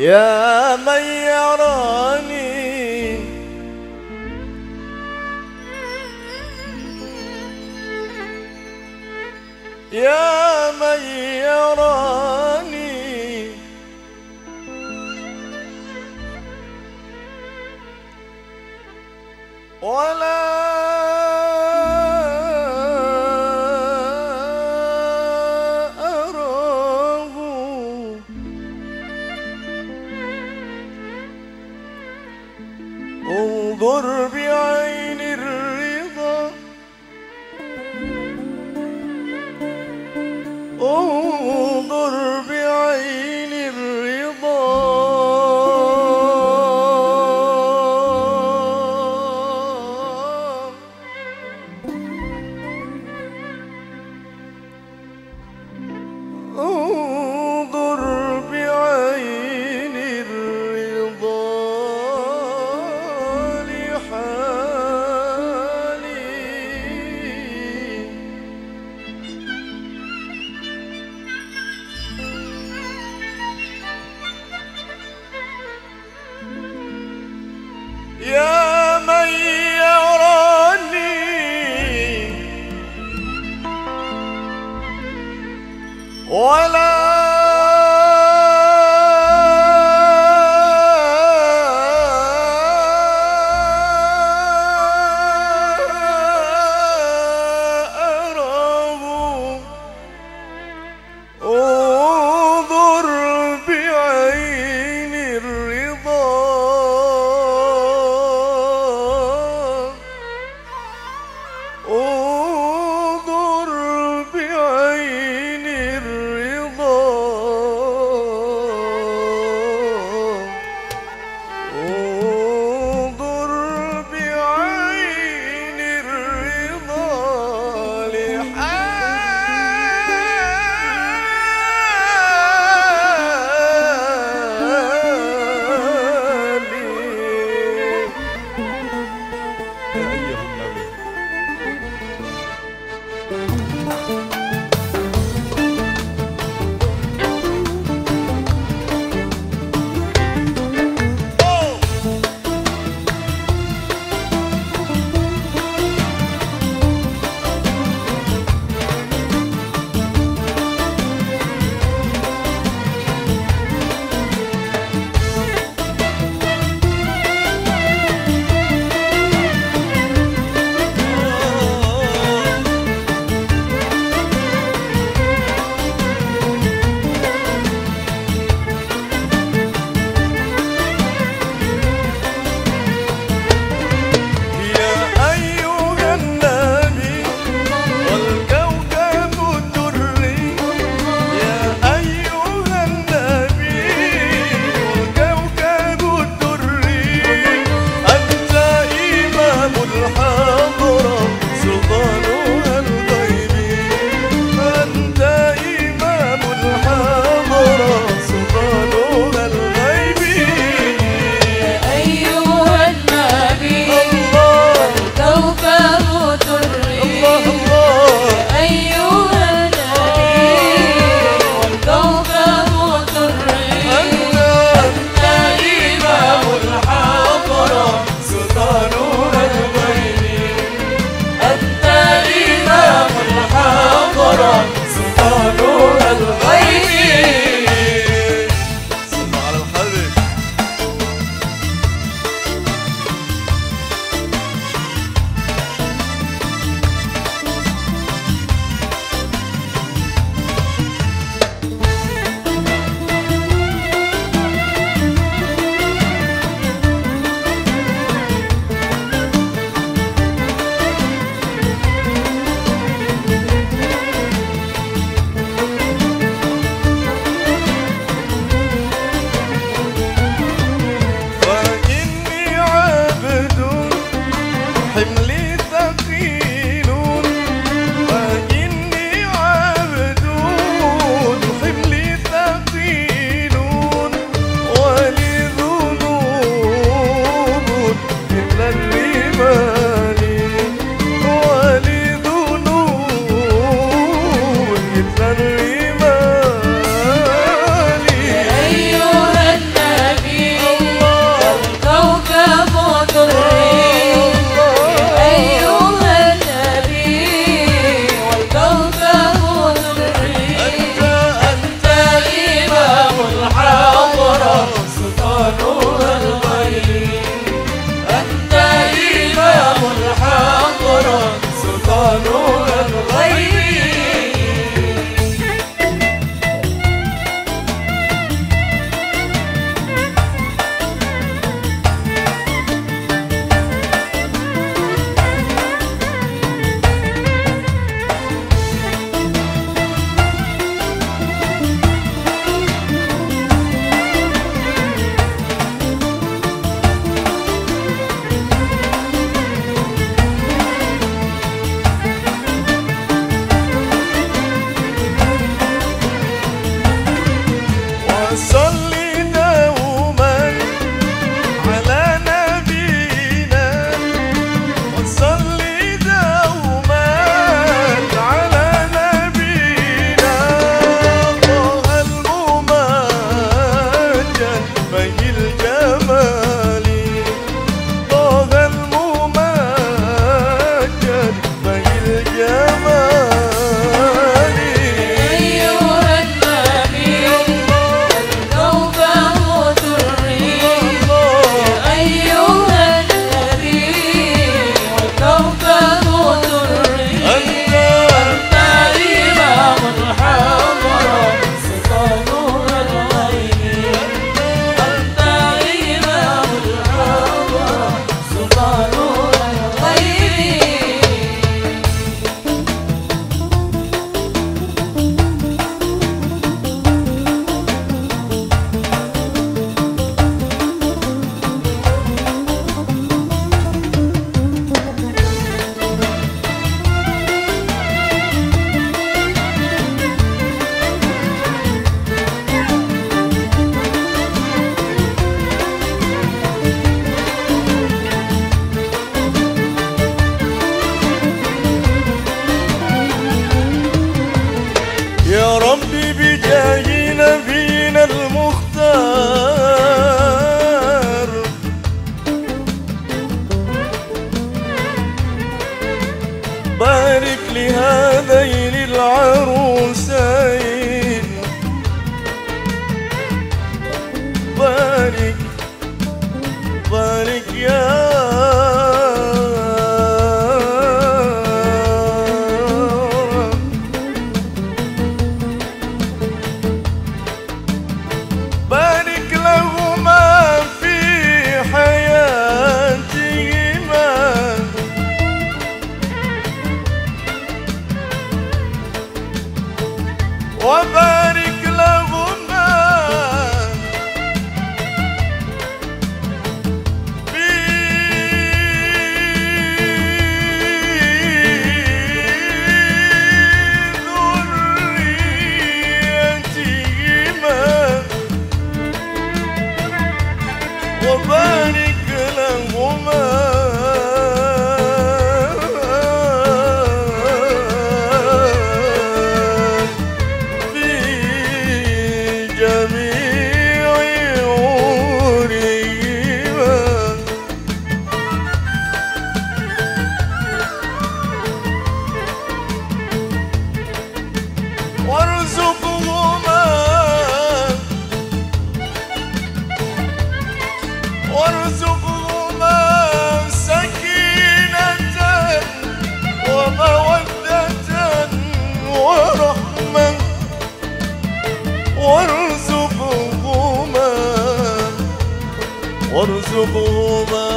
يا من يراني. يا من يراني. انظر uma وارزقهما ولدا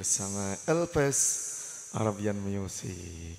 bersama Elpes Arabian Music